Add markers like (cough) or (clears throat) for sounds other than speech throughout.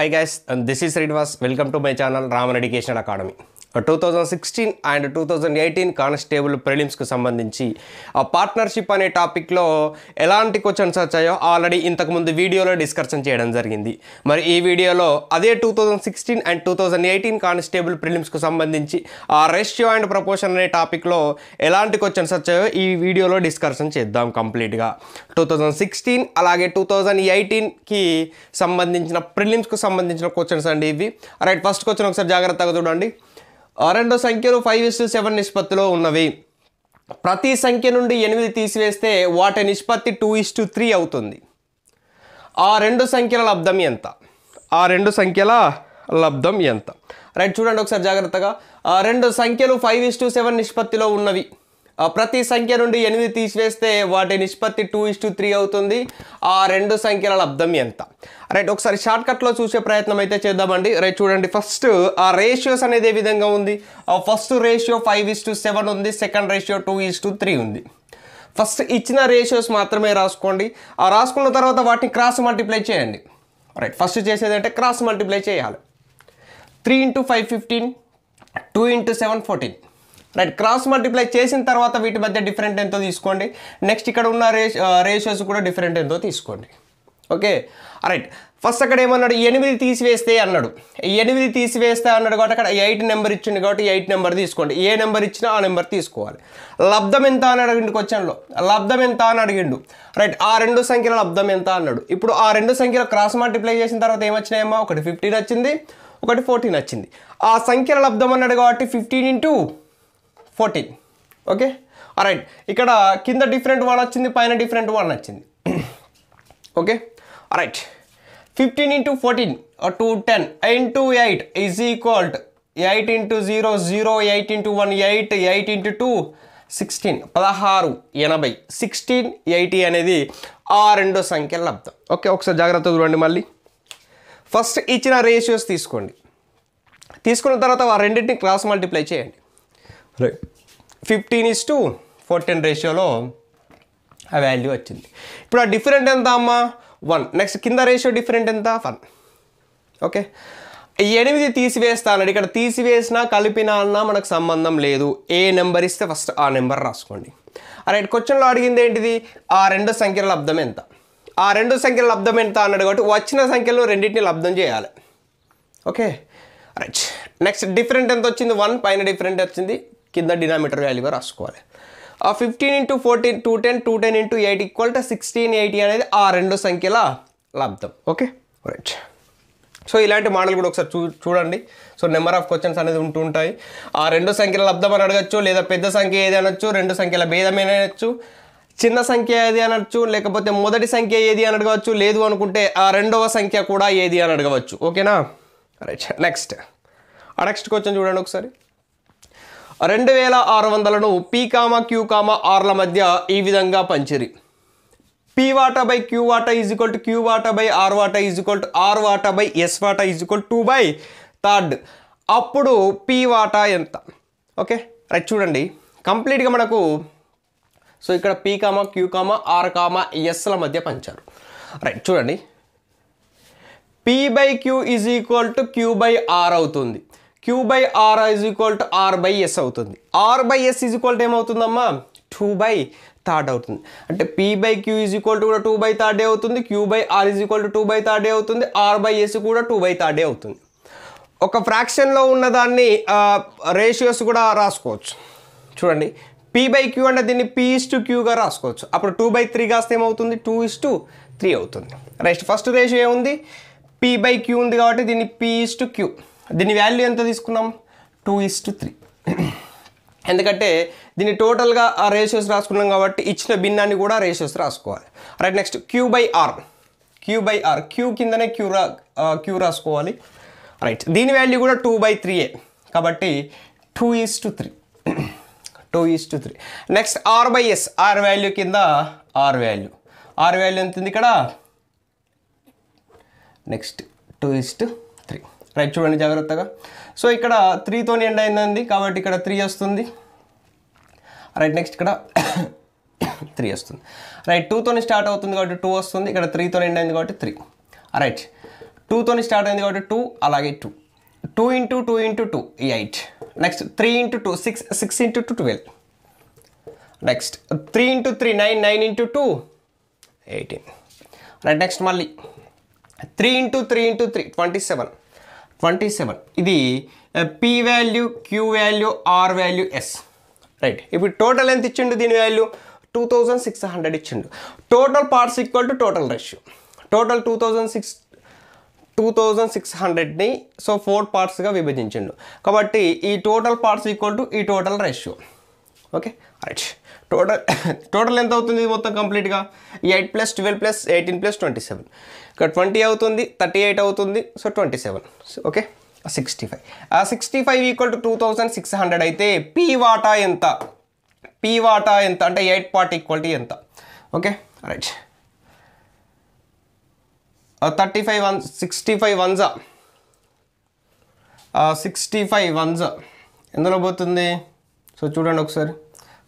Hi guys, and this is Srinivas. Welcome to my channel Raman Education Academy. Two thousand sixteen and two thousand eighteen constable ప్రిలిమ్స్కి సంబంధించి ఆ partnership అనే టాపిక్లో ఎలాంటి questions వచ్చాయో already ఇంతకుముందు వీడియోలో డిస్కషన్ చేయడం జరిగింది. మరి ఈ వీడియోలో అదే two thousand sixteen and two thousand eighteen constable ప్రిలిమ్స్కి సంబంధించి ఆ రేషియో అండ్ ప్రపోర్షన్ అనే టాపిక్లో ఎలాంటి క్వశ్చన్స్ వచ్చాయో ఈ వీడియోలో డిస్కషన్ చేద్దాం కంప్లీట్గా టూ థౌజండ్ సిక్స్టీన్ అలాగే టూ థౌజండ్ ఎయిటీన్కి సంబంధించిన ప్రిలిమ్స్కి సంబంధించిన క్వశ్చన్స్ అండి ఇవి. రైట్ ఫస్ట్ క్వశ్చన్ ఒకసారి జాగ్రత్తగా చూడండి. రెండు సంఖ్యలు ఫైవ్ ఇస్ సెవెన్ నిష్పత్తిలో ఉన్నవి. ప్రతి సంఖ్య నుండి ఎనిమిది తీసివేస్తే వాటి నిష్పత్తి టూ ఇస్ టు త్రీ అవుతుంది. ఆ రెండు సంఖ్యల లబ్ధం ఎంత? ఆ రెండు సంఖ్యల లబ్ధం ఎంత? రైట్ చూడండి ఒకసారి జాగ్రత్తగా. ఆ రెండు సంఖ్యలు ఫైవ్ ఇస్ టు సెవెన్ నిష్పత్తిలో ఉన్నవి. ప్రతి సంఖ్య నుండి ఎనిమిది తీసివేస్తే వాటి నిష్పత్తి టూ ఇస్ త్రీ అవుతుంది. ఆ రెండు సంఖ్యల లబ్ధం ఎంత? రైట్ ఒకసారి షార్ట్ కట్లో చూసే ప్రయత్నం అయితే చేద్దామండి. రైట్ చూడండి. ఫస్ట్ ఆ రేషియోస్ అనేది ఏ విధంగా ఉంది? ఆ first ratio five is to seven ఉంది. Second ratio two is to three ఉంది. ఫస్ట్ ఇచ్చిన రేషియోస్ మాత్రమే రాసుకోండి. ఆ రాసుకున్న తర్వాత వాటిని క్రాస్ మల్టిప్లై చేయండి. రైట్ ఫస్ట్ చేసేది అంటే క్రాస్ మల్టిప్లై చేయాలి. Three into five fifteen two into seven fourteen right cross multiply చేసిన తర్వాత వీటి మధ్య డిఫరెంట్ ఎంతో తీసుకోండి. నెక్స్ట్ ఇక్కడ ఉన్న రేష్ రేషియోస్ కూడా డిఫరెంట్ ఎంతో తీసుకోండి. ఓకే రైట్ ఫస్ట్ అక్కడ ఏమన్నాడు? ఎనిమిది తీసివేస్తే అన్నాడు. ఎనిమిది తీసివేస్తే అన్నాడు కాబట్టి అక్కడ ఎయిట్ నెంబర్ ఇచ్చింది కాబట్టి ఎయిట్ నెంబర్ తీసుకోండి. ఏ నెంబర్ ఇచ్చినా ఆ నెంబర్ తీసుకోవాలి. లబ్ధం ఎంత అని అడిగిండు క్వశ్చన్లో. లబ్ధం ఎంత అని అడిగిండు. రైట్ ఆ రెండు సంఖ్యల లబ్ధం ఎంత అన్నాడు. ఇప్పుడు ఆ రెండు సంఖ్యలు క్రాస్ మల్టిప్లై చేసిన తర్వాత ఏమొచ్చినాయమ్మా? ఒకటి ఫిఫ్టీన్ వచ్చింది ఒకటి ఫోర్టీన్ వచ్చింది ఆ సంఖ్యల లబ్ధం అన్నాడు కాబట్టి fifteen into fourteen. Okay? Right ఇక్కడ కింద డిఫరెంట్ వన్ వచ్చింది పైన డిఫరెంట్ వన్ వచ్చింది. (clears throat) Okay? Right fifteen into fourteen two ten into eight is equal eight into zero zero eight into one eight eight into two sixteen పదహారు ఎనభై. Sixteen eighty అనేది ఆ రెండో సంఖ్యల లబ్ధం ఓకే? ఒకసారి జాగ్రత్త చూడండి మళ్ళీ. ఫస్ట్ ఇచ్చిన రేషియోస్ తీసుకోండి. తీసుకున్న తర్వాత ఆ రెండింటిని క్రాస్ మల్టిప్లై చేయండి. ఫిఫ్టీన్ ఇస్ టు ఫోర్టీన్ రేషియోలో ఆ వాల్యూ వచ్చింది. ఇప్పుడు ఆ డిఫరెంట్ ఎంత అమ్మా? వన్ నెక్స్ట్ కింద రేషియో డిఫరెంట్ ఎంత? వన్ ఓకే ఎనిమిది తీసివేస్తా అన్నాడు. ఇక్కడ తీసివేసినా కలిపినా అన్నా మనకు సంబంధం లేదు. ఏ నెంబర్ ఇస్తే ఫస్ట్ ఆ నెంబర్ రాసుకోండి. రైట్ క్వశ్చన్లో అడిగింది ఏంటిది? ఆ రెండు సంఖ్యల లబ్ధం ఎంత? ఆ రెండు సంఖ్యల లబ్ధం ఎంత అన్నాడు కాబట్టి వచ్చిన సంఖ్యలో రెండింటిని లబ్ధం చేయాలి. ఓకే రైట్ నెక్స్ట్ డిఫరెంట్ ఎంత వచ్చింది? వన్ పైన డిఫరెంట్ వచ్చింది. కింద డినామీటర్ వాల్యూగా రాసుకోవాలి. ఆ fifteen into fourteen two ten two ten into eight equal to sixteen eighty అనేది ఆ రెండు సంఖ్యల లబ్ధం ఓకే రైట్ సో ఇలాంటి మోడల్ కూడా ఒకసారి చూ చూడండి. సో నెంబర్ ఆఫ్ క్వశ్చన్స్ అనేది ఉంటూ ఉంటాయి. ఆ రెండు సంఖ్యల లబ్ధం అని అడగచ్చు లేదా పెద్ద సంఖ్య ఏది అనొచ్చు రెండు సంఖ్యల భేదమైన అనొచ్చు చిన్న సంఖ్య ఏది అనొచ్చు లేకపోతే మొదటి సంఖ్య ఏది అని అడగవచ్చు లేదు అనుకుంటే ఆ రెండవ సంఖ్య కూడా ఏది అని అడగవచ్చు. ఓకేనా రైట్ నెక్స్ట్ ఆ నెక్స్ట్ క్వశ్చన్ చూడండి ఒకసారి. రెండు వేల ఆరు వందలను పీ కామా క్యూ ఆర్ల మధ్య ఈ విధంగా పంచిరి. పీ వాటా బై క్యూ వాటా ఈజ్ ఈక్వల్ టు క్యూ వాటా బై ఆర్ వాటా ఈజ్ ఈక్వల్ టు ఆర్ వాటా బై ఎస్ వాటా is equal two by third. అప్పుడు పీ వాటా ఎంత? ఓకే రైట్ చూడండి. కంప్లీట్గా మనకు సో ఇక్కడ P comma Q comma R comma ఎస్ల మధ్య పంచారు. రైట్ చూడండి. P by Q is equal to Q by R అవుతుంది. Q by R is equal to R by S అవుతుంది. R by S is equal to ఏమవుతుందమ్మా? Two by third అవుతుంది. అంటే P by Q is equal to కూడా two by third అవుతుంది. Q by R is equal to two by third అవుతుంది. R by S కూడా two by third అవుతుంది. ఒక ఫ్రాక్షన్లో ఉన్నదాన్ని రేషియోస్ కూడా రాసుకోవచ్చు. చూడండి. పీ బై క్యూ అంటే దీన్ని పీ ఇస్ టు క్యూగా రాసుకోవచ్చు. అప్పుడు టూ బై త్రీ కాస్తే ఏమవుతుంది? టూ ఇస్ టు త్రీ అవుతుంది. రైట్ ఫస్ట్ రేషియో ఏముంది? పీ బై క్యూ ఉంది కాబట్టి దీన్ని పీ ఇస్ టు క్యూ దీని వాల్యూ ఎంత తీసుకున్నాం? టూ ఇస్ టు త్రీ ఎందుకంటే దీన్ని టోటల్గా ఆ రేషియోస్ రాసుకున్నాం కాబట్టి ఇచ్చిన భిన్నాన్ని కూడా రేషియోస్ రాసుకోవాలి. Right next Q by R Q by R Q కిందనే క్యూ రా క్యూ రాసుకోవాలి. రైట్ దీని వాల్యూ కూడా టూ బై త్రీయే కాబట్టి two is to three two is to three next R by S R value కింద ఆర్ వాల్యూ ఆర్ వాల్యూ ఎంత ఉంది ఇక్కడ? Next two is to right చూడండి జాగ్రత్తగా. సో ఇక్కడ త్రీతో ఎండ్ అయిందండి. కాబట్టి ఇక్కడ త్రీ వస్తుంది. రైట్ నెక్స్ట్ ఇక్కడ (coughs) త్రీ వస్తుంది. రైట్ టూతో స్టార్ట్ అవుతుంది కాబట్టి టూ వస్తుంది. ఇక్కడ త్రీతో ఎండ్ అయింది కాబట్టి త్రీ రైట్ టూతోని స్టార్ట్ అయింది కాబట్టి టూ అలాగే two two into two into two eight next three into two six six into two twelve next three into three nine nine into two eighteen right next మళ్ళీ. Three into three into three twenty seven twenty seven. ఇది P value Q value R value S right ఇప్పుడు total ఎంత ఇచ్చిండు దీని value two thousand six hundred ఇచ్చిండు. Total parts equal to total ratio total two thousand six two thousand six హండ్రెడ్ని so four పార్ట్స్గా విభజించిండు. కాబట్టి ఈ టోటల్ పార్ట్స్ ఈక్వల్ టు ఈ total ratio okay right total total ఎంత అవుతుంది మొత్తం కంప్లీట్గా eight plus twelve plus eighteen plus twenty seven ఇక్కడ ట్వంటీ అవుతుంది థర్టీ ఎయిట్ అవుతుంది so twenty seven. Okay sixty five ఆ sixty five equal to two thousand six hundred అయితే P వాటా ఎంత? పీ వాటా ఎంత అంటే ఎయిట్ పార్ట్ ఈక్వాలిటీ ఎంత? Okay right thirty five one sixty five వన్జా sixty five వన్జా ఎందులో పోతుంది? సో చూడండి ఒకసారి.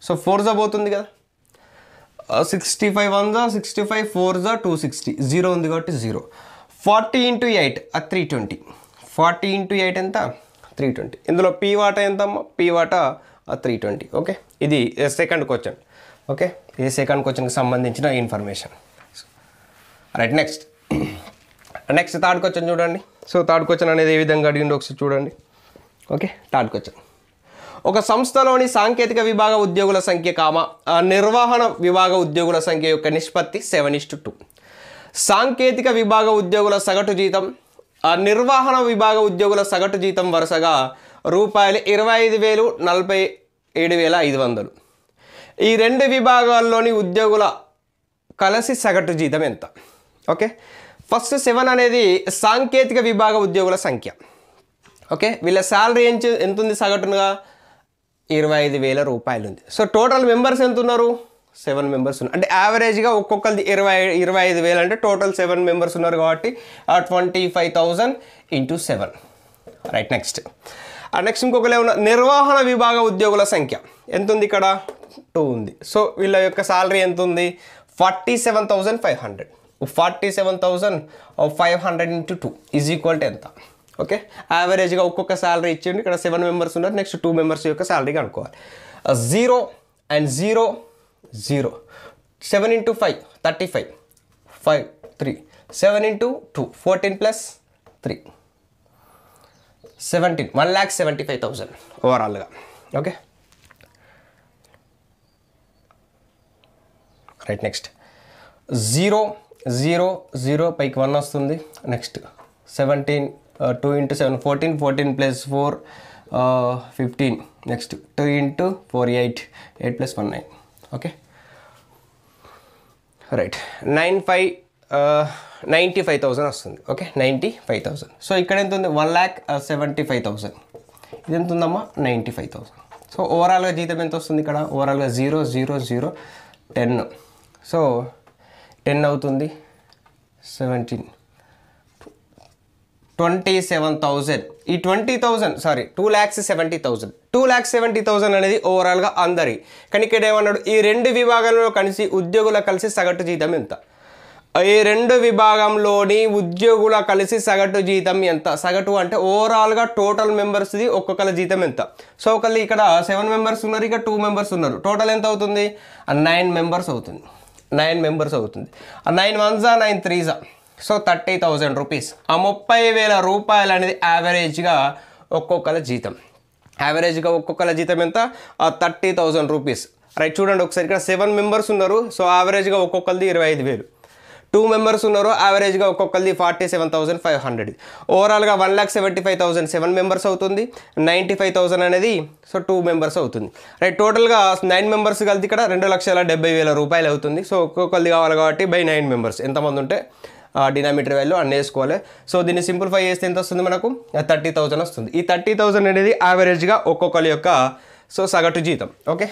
సో ఫోర్జా పోతుంది కదా? సిక్స్టీ ఫైవ్ వన్జా సిక్స్టీ ఫైవ్ ఫోర్ జా టూ సిక్స్టీ జీరో ఉంది కాబట్టి zero forty into eight three twenty forty into eight ఎంత? త్రీ ట్వంటీ ఇందులో పీ వాటా ఎంత పీ వాట త్రీ ట్వంటీ ఓకే ఇది సెకండ్ క్వశ్చన్ ఓకే ఇది సెకండ్ క్వశ్చన్కి సంబంధించిన information right next next third question చూడండి. సో థర్డ్ క్వశ్చన్ అనేది ఏ విధంగా అడిగిండో ఒకసారి చూడండి. ఓకే థర్డ్ క్వశ్చన్ ఒక సంస్థలోని సాంకేతిక విభాగ ఉద్యోగుల సంఖ్య కామ నిర్వహణ విభాగ ఉద్యోగుల సంఖ్య యొక్క నిష్పత్తి సెవెన్ ఇస్టు టూ. సాంకేతిక విభాగ ఉద్యోగుల సగటు జీతం నిర్వహణ విభాగ ఉద్యోగుల సగటు జీతం వరుసగా రూపాయలు ఇరవై ఐదు వేలు నలభై ఏడు వేల ఐదు వందలు. ఈ రెండు విభాగాల్లోని ఉద్యోగుల కలిసి సగటు జీతం ఎంత? ఓకే? ఫస్ట్ సెవెన్ అనేది సాంకేతిక విభాగ ఉద్యోగుల సంఖ్య. ఓకే? వీళ్ళ శాలరీ ఎంత ఎంత ఉంది సగటునుగా? ఇరవై ఐదు వేల రూపాయలు ఉంది సో టోటల్ మెంబర్స్ ఎంత ఉన్నారు సెవెన్ మెంబర్స్ ఉన్నారు. అంటే యావరేజ్గా ఒక్కొక్కరిది ఇరవై ఇరవై ఐదు వేలు అంటే టోటల్ సెవెన్ మెంబర్స్ ఉన్నారు కాబట్టి twenty five thousand into seven. Right next. Next ఇంకొకరు ఏమన్నా? నిర్వహణ విభాగ ఉద్యోగుల సంఖ్య. ఎంత ఉంది ఇక్కడ? టూ ఉంది. సో వీళ్ళ యొక్క శాలరీ ఎంత ఉంది forty seven thousand five hundred. Forty seven thousand five hundred into two. Is equal to ఎంత? ఓకే? యావరేజ్గా ఒక్కొక్క శాలరీ ఇచ్చిండు ఇక్కడ సెవెన్ మెంబర్స్ ఉన్నారు నెక్స్ట్ టూ మెంబర్స్ యొక్క శాలరీ కనుక్కోవాలి. Zero and zero zero seven into five thirty five five three seven into two fourteen plus three seventeen one lakh seventy five thousand ఓవరాల్గా okay right next zero zero zero పైకి one వస్తుంది. Next seventeen two into seven fourteen fourteen plus four fifteen next two into four eight eight plus one nine okay right nine five ninety five thousand వస్తుంది. Okay ninety five thousand so ఇక్కడ ఎంత ఉంది? One lakh seventy five thousand ఇది ఎంత ఉందమ్మా? Ninety five thousand so ఓవరాల్గా జీతం ఎంత వస్తుంది ఇక్కడ? ఓవరాల్గా zero zero zero ten so ten అవుతుంది. సెవెంటీన్ ట్వంటీ సెవెన్ థౌజండ్ ఈ twenty thousand sorry two lakhs seventy thousand two lakhs seventy thousand అనేది ఓవరాల్గా అందరి. కానీ ఇక్కడ ఏమన్నాడు? ఈ రెండు విభాగాల్లో కలిసి ఉద్యోగుల కలిసి సగటు జీతం ఎంత? ఈ రెండు విభాగంలోని ఉద్యోగుల కలిసి సగటు జీతం ఎంత? సగటు అంటే ఓవరాల్గా టోటల్ మెంబర్స్ది ఒక్కొక్కరి జీతం ఎంత? సో ఒకళ్ళు ఇక్కడ సెవెన్ మెంబర్స్ ఉన్నారు ఇక టూ మెంబర్స్ ఉన్నారు. టోటల్ ఎంత అవుతుంది? నైన్ మెంబర్స్ అవుతుంది. నైన్ మెంబర్స్ అవుతుంది. నైన్ వన్సా నైన్ త్రీజా సో థర్టీ థౌజండ్ రూపీస్ ఆ ముప్పై వేల రూపాయలు అనేది యావరేజ్గా ఒక్కొక్కల జీతం. యావరేజ్గా ఒక్కొక్కల జీతం ఎంత? థర్టీ థౌజండ్ రూపీస్ రైట్ చూడండి ఒకసారి. ఇక్కడ సెవెన్ మెంబర్స్ ఉన్నారు. సో యావరేజ్గా ఒక్కొక్కరిది ఇరవై ఐదు వేలు. టూ మెంబర్స్ ఉన్నారు. యావరేజ్గా ఒక్కొక్కరిది forty seven thousand five hundred ఓవరాల్గా one lakh seventy five thousand seven members అవుతుంది. నైంటీ ఫైవ్ థౌసండ్ అనేది సో టూ మెంబర్స్ అవుతుంది. రైట్ టోటల్గా నైన్ మెంబర్స్ కలిసి ఇక్కడ రెండు లక్షల డెబ్బై వేల రూపాయలు అవుతుంది. సో ఒక్కొక్కరిది కావాలి కాబట్టి బై నైన్ మెంబర్స్ ఎంతమంది ఉంటే డినామీటర్ వాల్యూ అన్నీ వేసుకోవాలి. సో దీన్ని సింప్లిఫై చేస్తే ఎంత వస్తుంది మనకు? థర్టీ థౌసండ్ వస్తుంది. ఈ థర్టీ థౌసండ్ అనేది యావరేజ్గా ఒక్కొక్కరి యొక్క సో సగటు జీతం. Okay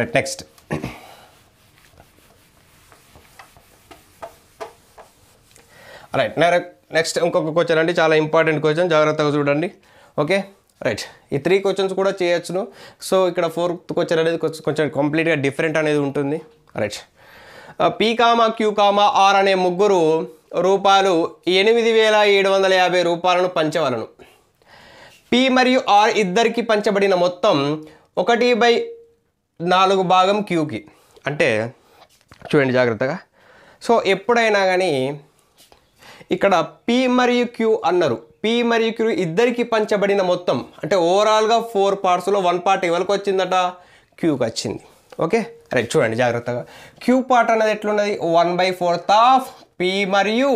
right next right next ఇంకొక క్వశ్చన్ అండి. చాలా ఇంపార్టెంట్ క్వశ్చన్ జాగ్రత్తగా చూడండి. ఓకే రైట్ ఈ త్రీ క్వశ్చన్స్ కూడా చేయొచ్చును. సో ఇక్కడ ఫోర్త్ క్వశ్చన్ అనేది కొంచెం కొంచెం కంప్లీట్గా డిఫరెంట్ అనేది ఉంటుంది. Right P comma Q comma R అనే ముగ్గురు రూపాయలు ఎనిమిది వేల ఏడు వందల యాభై రూపాయలను పంచవలను. పి మరియు ఆర్ ఇద్దరికి పంచబడిన మొత్తం ఒకటి బై నాలుగు భాగం క్యూకి. అంటే చూడండి జాగ్రత్తగా. సో ఎప్పుడైనా కానీ ఇక్కడ పి మరియు క్యూ అన్నారు. పి మరియు క్యూ ఇద్దరికి పంచబడిన మొత్తం అంటే ఓవరాల్గా ఫోర్ పార్ట్స్లో వన్ పార్ట్ ఎవరికి వచ్చిందట? క్యూకి వచ్చింది. ఓకే? రైట్ చూడండి జాగ్రత్తగా. క్యూ పార్ట్ అనేది ఎట్లున్నది? One by fourth of P మరియు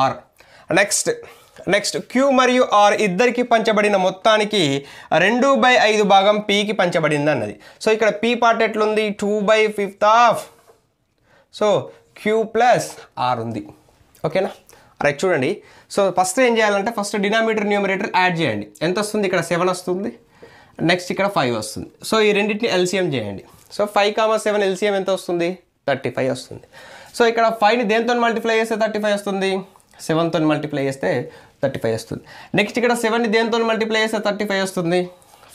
ఆర్ నెక్స్ట్ నెక్స్ట్ క్యూ మరియు ఆర్ ఇద్దరికి పంచబడిన మొత్తానికి రెండు బై ఐదు భాగం పీకి పంచబడింది అన్నది. సో ఇక్కడ పీ పార్ట్ ఎట్లుంది? Two by fifth of so Q plus R ఉంది. ఓకేనా రైట్ చూడండి. సో ఫస్ట్ ఏం చేయాలంటే ఫస్ట్ డినామీటర్ న్యూమరేటర్ యాడ్ చేయండి. ఎంత వస్తుంది? ఇక్కడ సెవెన్ వస్తుంది. నెక్స్ట్ ఇక్కడ ఫైవ్ వస్తుంది. సో ఈ రెండింటిని ఎల్సిఎం చేయండి. So five comma seven LCM ఎంత వస్తుంది? థర్టీ ఫైవ్ వస్తుంది. సో ఇక్కడ ఫైవ్ని దేంతో మల్టిప్లై చేస్తే థర్టీ ఫైవ్ వస్తుంది సెవెన్తో మల్టిప్లై చేస్తే థర్టీ ఫైవ్ వస్తుంది. నెక్స్ట్ ఇక్కడ సెవెన్ని దేంతో మల్టిప్లై చేస్తే థర్టీ ఫైవ్ వస్తుంది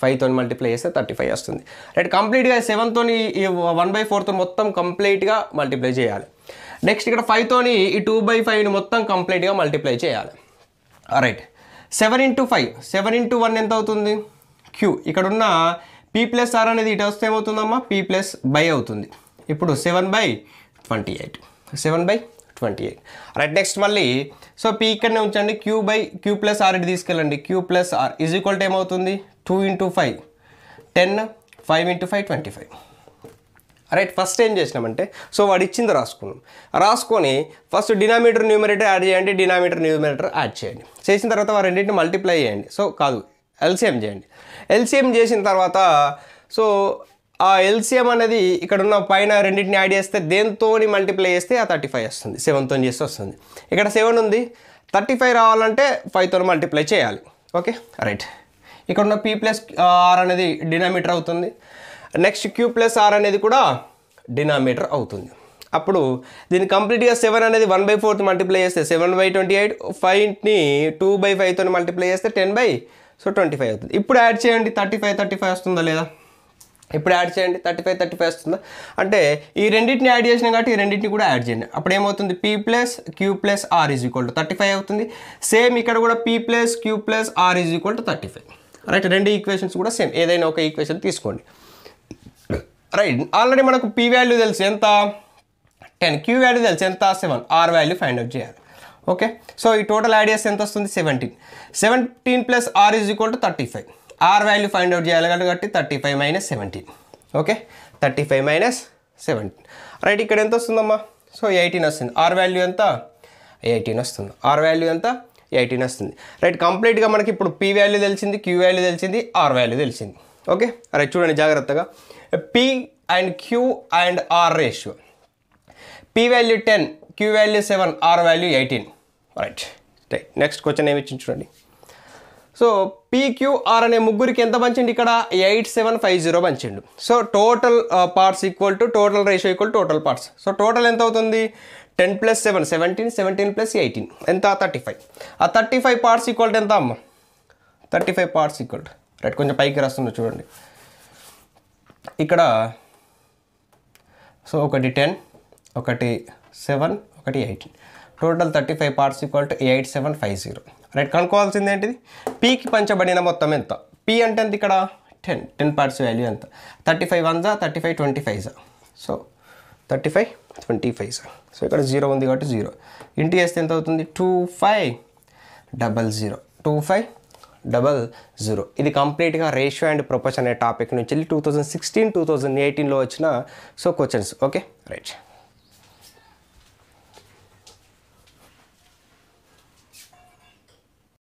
ఫైవ్తో మల్టిప్లై చేస్తే థర్టీ ఫైవ్ వస్తుంది రైట్ కంప్లీట్గా సెవెన్తో వన్ బై ఫోర్తో మొత్తం కంప్లీట్గా మల్టిప్లై చేయాలి. నెక్స్ట్ ఇక్కడ ఫైవ్తోని ఈ టూ బై ఫైవ్ని మొత్తం కంప్లీట్గా మల్టిప్లై చేయాలి. Right seven into five seven into one ఎంత అవుతుంది? క్యూ ఇక్కడ ఉన్న పీ ప్లస్ ఆర్ అనేది ఇటు వస్తే ఏమవుతుందమ్మా? పీ ప్లస్ బై అవుతుంది. ఇప్పుడు seven by twenty eight seven by twenty eight right next మళ్ళీ. సో పీ ఇక్కడనే ఉంచండి. Q by Q plus R ఇటు తీసుకెళ్ళండి. Q plus R is equal to ఏమవుతుంది? Two into five ten five into five twenty five right first ఏం చేసినామంటే so వాడు ఇచ్చింది రాసుకున్నాం. రాసుకొని ఫస్ట్ డినామీటర్ న్యూమరేటర్ యాడ్ చేయండి. డినామీటర్ న్యూమరేటర్ యాడ్ చేయండి. చేసిన తర్వాత వారు రెండింటిని మల్టిప్లై చేయండి. సో కాదు ఎల్సిఎం చేయండి. ఎల్సిఎం చేసిన తర్వాత సో ఆ ఎల్సిఎం అనేది ఇక్కడ ఉన్న పైన రెండింటిని యాడ్ చేస్తే దేనితోని మల్టిప్లై చేస్తే ఆ థర్టీ ఫైవ్ వస్తుంది సెవెన్తో చేస్తే వస్తుంది. ఇక్కడ సెవెన్ ఉంది. థర్టీ ఫైవ్ రావాలంటే ఫైవ్తో మల్టిప్లై చేయాలి. ఓకే? రైట్ ఇక్కడ ఉన్న పీ ప్లస్ ఆర్ అనేది డినామీటర్ అవుతుంది. నెక్స్ట్ క్యూ ప్లస్ ఆర్ అనేది కూడా డినామీటర్ అవుతుంది. అప్పుడు దీన్ని కంప్లీట్గా సెవెన్ అనేది వన్ బై ఫోర్త్ మల్టిప్లై చేస్తే సెవెన్ బై ట్వంటీ ఎయిట్ ఫైవ్ని టూ బై ఫైవ్తో మల్టిప్లై చేస్తే ten by so twenty five అవుతుంది. ఇప్పుడు యాడ్ చేయండి. థర్టీ ఫైవ్ థర్టీ ఫైవ్ వస్తుందా లేదా? ఇప్పుడు యాడ్ చేయండి థర్టీ ఫైవ్ థర్టీ ఫైవ్ వస్తుందా? అంటే ఈ రెండింటిని యాడ్ చేసినా కాబట్టి ఈ రెండింటిని కూడా యాడ్ చేయండి. అప్పుడు ఏమవుతుంది? P plus Q plus R is equal to thirty five అవుతుంది. సేమ్ ఇక్కడ కూడా P plus Q plus R is equal to thirty five right రెండు ఈక్వేషన్స్ కూడా సేమ్ ఏదైనా ఒక ఈక్వేషన్ తీసుకోండి. రైట్ ఆల్రెడీ మనకు పీ వాల్యూ తెలుసు. ఎంత? టెన్ క్యూ వాల్యూ తెలుసు. ఎంత? Seven R value find out చేయాలి. ఓకే సో ఈ టోటల్ యాడ్ చేస్తే ఎంత వస్తుంది? Seventeen seventeen plus R is equal to thirty five R value find out చేయాలి కాబట్టి thirty five minus seventeen okay thirty five minus seventeen right ఇక్కడ ఎంత వస్తుందమ్మా? సో ఎయిటీన్ వస్తుంది. ఆర్ వాల్యూ ఎంత? ఎయిటీన్ వస్తుంది. ఆర్ వాల్యూ ఎంత? ఎయిటీన్ వస్తుంది. రైట్ కంప్లీట్గా మనకి ఇప్పుడు పీ వాల్యూ తెలిసింది క్యూ వాల్యూ తెలిసింది ఆర్ వాల్యూ తెలిసింది. ఓకే రైట్ చూడండి జాగ్రత్తగా. P and Q and R ratio P value ten Q value seven R value eighteen right right next question ఏమి ఇచ్చింది చూడండి. సో పీక్యూఆర్ అనే ముగ్గురికి ఎంత పంచండి ఇక్కడ? Eight seven five zero పంచండు. So total parts equal to total ratio equal total parts so total ఎంత అవుతుంది? Ten plus seven seventeen seventeen plus eighteen ఎంత? థర్టీ ఫైవ్ ఆ థర్టీ ఫైవ్ పార్ట్స్ ఈక్వల్ ఎంత అమ్మ? Thirty five parts equal right కొంచెం పైకి రాస్తుంది చూడండి. ఇక్కడ సో ఒకటి టెన్ ఒకటి సెవెన్ ఒకటి eighteen total thirty five parts equal to eight seven five zero right కనుక్కోవాల్సింది ఏంటిది? పీకి పంచబడిన మొత్తం ఎంత? పీ అంటే ఎంత ఇక్కడ? టెన్ టెన్ పార్ట్స్ వాల్యూ ఎంత? థర్టీ ఫైవ్ వన్జా థర్టీ ఫైవ్ ట్వంటీ ఫైవ్ జా so thirty five twenty five జా సో ఇక్కడ జీరో ఉంది కాబట్టి జీరో ఇంటి చేస్తే ఎంత అవుతుంది? Two five double zero two five double zero ఇది కంప్లీట్గా రేషియో అండ్ ప్రొపోర్షన్ అనే టాపిక్ నుంచి వెళ్ళి two thousand sixteen two thousand ఎయిటీన్లో వచ్చిన సో క్వశ్చన్స్ ఓకే రైట్